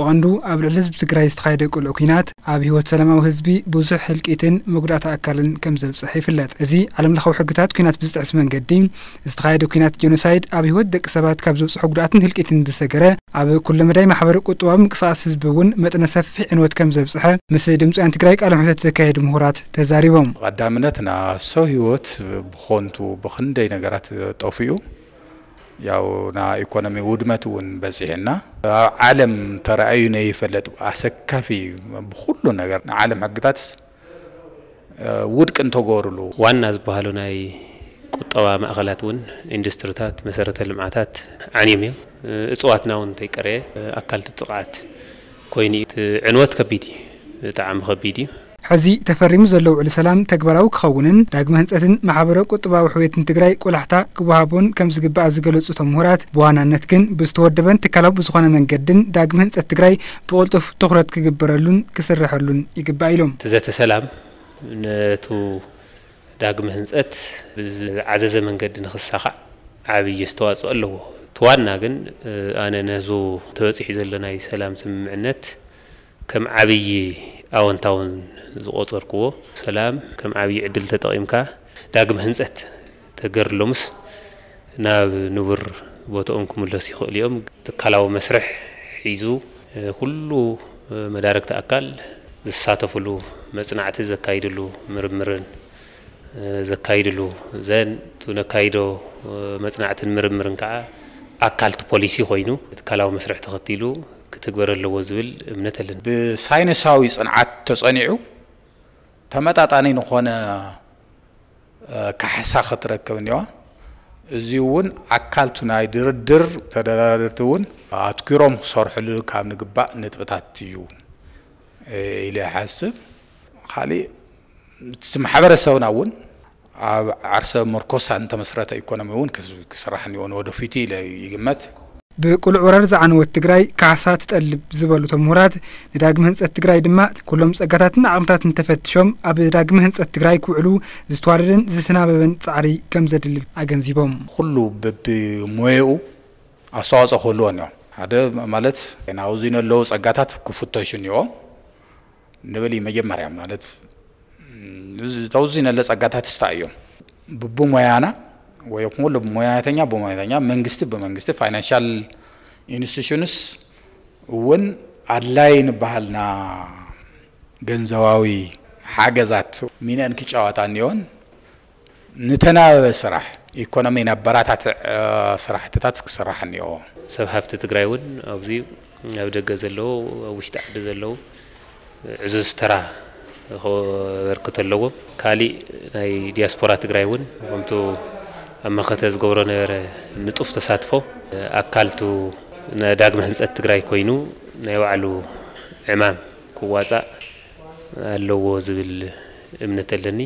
بقندو عبر الحزب تجري استخايد كل أكينات عبي هو السلام أو حزبي بزح الكيتن مقدرة أكلن كم زب صحيح في اللات أزي على ملخ وحقتات كينات بزت اسم من قديم استخايد أكينات جنوسايد عبي هو دك سبات كم زب صحوق رأتن هالكيتن بسجرة عبي كل مدعي محبرك وطوام قصاص حزبون مت أنا سف كم زب صح مسدم أنت جريك على حسات زكايد مهورات تزاريهم قدامنا تنا سهيوت بخنتو بخندي نجارات توفيو ያው ና ኢኮኖሚ ውድመት እውን በፂሕና ኣብ ዓለም ተረኣዩ ነይፈለጥ ኣሰካፊ ብኩሉ ነገር ንዓለም ሕግታትስ ውድቅ እንተገበሩሉ ዋና ዝበሃሉ ናይ ቁጠባ ማእኸላት እውን ኢንዱስትሪታት መሰረተ ልምዓታት ዓንዮም እዮም እፅዋትና እውን እንተይቀረየ ኣካል ትጥቃዓት ኮይኑ እቲ ዕንወት ከቢድ እዩ ብጣዕሚ ከቢድ እዩ ሕዚ ተፈሪሙ ዘሎ ውዕሊ ሰላም ተግባራዊ ክኸውንን ዳግመ ህንፀትን ማሕበረ ቁጥባዊ ሕቤትን ትግራይ ቆላሕታ ክወሃቦን ከም ዝግባእ ዝገለጹ ተምሁራት ብዋናነት ግን ብዝተወደበን ትካላዊ ብዝኾነ መንገድን ዳግመ ህንፀት ትግራይ ብቕልጡፍ ትኩረት ክግበረሉን ክስርሐሉን ይግባእ ኢሎም ዘተ ሰላም ነቱ ዳግመ ህንፀት ብዝዓዘዘ መንገዲ ንክሳኻዕ ዓብዪ ዝተዋፅኦ ኣለዎ እቲ ዋና ግን ኣነ ነዙ ተበፂሑ ናይ ሰላም ስምምዕነት ከም ዓብዪ ኣወንታውን ዝቆፀርክዎ ሰላም ከም ዓብዪ ዕድል ተጠቒምካ ዳግም ህንፀት ተገርሎምስ ናብ ንቡር ቦትኦም ክምለስ ይኽእል እዮም ትካላዊ መስርሕ ሒዙ ኩሉ መዳርግቲ ኣካል ዝሳተፍሉ መፅናዕቲ ዘካይድሉ ምርምርን ዘካይድሉ ዘን ነካይዶ መፅናዕትን ምርምርን ከዓ ኣካልቲ ፖሊሲ ኮይኑ ትካላዊ መስርሕ ተኸቲሉ ክትግበር ኣለዎ ዝብል እምነት ኣለና ብሳይንሳዊ ፅንዓት ተፀኒዑ ተመጣጣኒ ንኾነ ካሕሳ ክትረክብ እኒዋ እዚ እውን ኣካልቱ ናይ ድርድር ተደራደርቲ እውን ኣትኪሮም ክሰርሕሉ ካብ ንግባእ ነጥብታት እዩ ኢለ ይሓስብ ካሊእ እቲ ማሕበረሰብና እውን ኣብ ዓርሰ መርኮሳ እንተመስረተ ኢኮኖሚ እውን ክስራሕ እኒኦ ንወደፊቱ ኢለ ይግመት ብቁልዕ ወረር ዝዓነወት ትግራይ ካሳ ትጠልብ ዝበሉ ተምሁራት ንዳግሚ ህንፀት ትግራይ ድማ ኩሎም ፀጋታትን ዓቕምታትን ተፈትሾም ኣብ ዳግሚ ህንፀት ትግራይ ክውዕሉ ዝተዋደደን ዝተናበበን ፃዕሪ ከም ዘድልብ ኣገንዚቦም ኩሉ በቢሞየኡ ኣስተዋፅኦ ክህልዎ እዮም ሓደ ማለት ናብዚ ነለዉ ፀጋታት ክፍተሽ እኒኦም ንበል መጀመርያ ማለት ተውዚ ነለ ፀጋታት ስታ እዮም ብቡሞያና ወይ ሁሉ ሙያተኛ በሙያተኛ መንግስት በመንግስት ፋይናንሻል ኢንስቲቱሽንስ እውን ኣድላይን ባህልና ገንዘባዊ ሓገዛት ሚነን ክጫወታ እኒሆን ንተናበበ ስራሕ ኢኮኖሚ ናብ ስራሕትታት ክስራሕ እኒኦ ሰብ ሃፍቲ ትግራይ እውን ኣብዚ ኣብ ደገ ዘለዎ ኣብ ውሽጢ ዓዲ ዘለዎ ዕዙዝ ተራ ክበርክተ ኣለዎም ካሊእ ናይ ዲያስፖራ ትግራይ እውን ከምቲ ኣብ መኸተ ዝገብሮ ነበረ ንጡፍ ተሳትፎ ኣካልቱ ዳግመ ህንፀት ትግራይ ኮይኑ ናይ ባዕሉ ዕማም ክዋፃእ ኣለዎ ዝብል እምነት ኣለኒ